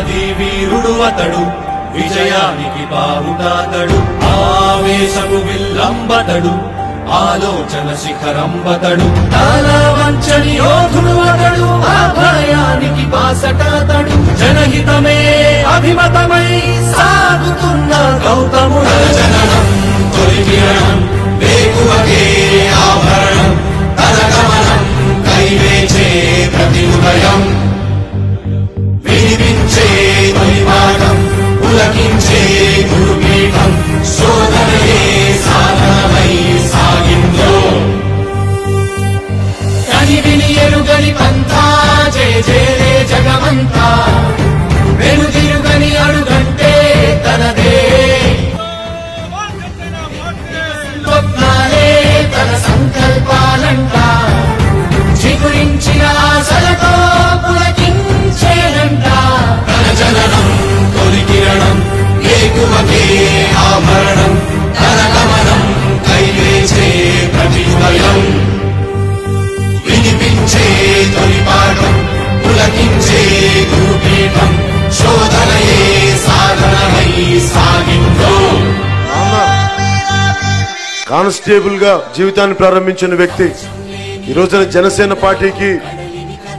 వీరుడు అతడు విజయానికి బావుటాతడు ఆవేశము విల్లంబతడు ఆలోచన శిఖరంబతడు. తల వంచని యోధుడు అతడు ఆ భయానికి బాసటాతడు జనహితమే అభిమత पन्ता जय जय। కానిస్టేబుల్గా జీవితాన్ని ప్రారంభించిన వ్యక్తి. ఈ రోజున జనసేన పార్టీకి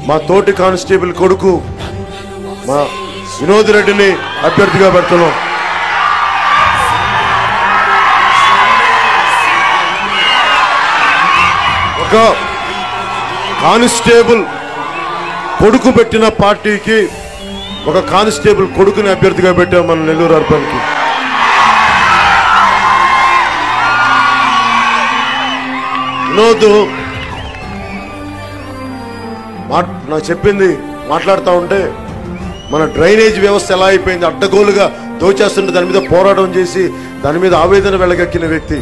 మా తోటి కానిస్టేబుల్ కొడుకు మా వినోద్ రెడ్డిని అభ్యర్థిగా పెడుతున్నాం. ఒక కానిస్టేబుల్ కొడుకు పెట్టిన పార్టీకి ఒక కానిస్టేబుల్ కొడుకుని అభ్యర్థిగా పెట్టాం మన నెల్లూరు అర్బన్కి. వినోద్. నాకు చెప్పింది మాట్లాడుతూ ఉంటే మన డ్రైనేజ్ వ్యవస్థ ఎలా అయిపోయింది? అడ్డగోలుగా దోచేస్తుంటే దాని మీద పోరాటం చేసి దాని మీద ఆవేదన వెళ్ళగక్కిన వ్యక్తి.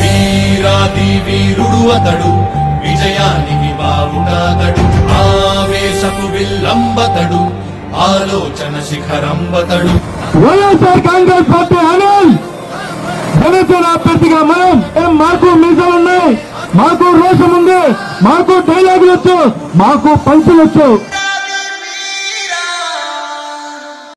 వీరాది వీరుడు అతడు విజయానికి బావుటాతడు ఆవేశపు విల్లంబతడు ఆలోచన శిఖరంబతడు. YSR Congress party Anil! Janasena అభ్యర్థిగా మనం మాకు మీసాలు ఉన్నాయి? మాకు రోషం ఉంది. మాకు డైలాగులు వచ్చు మాకు పంచులు వచ్చు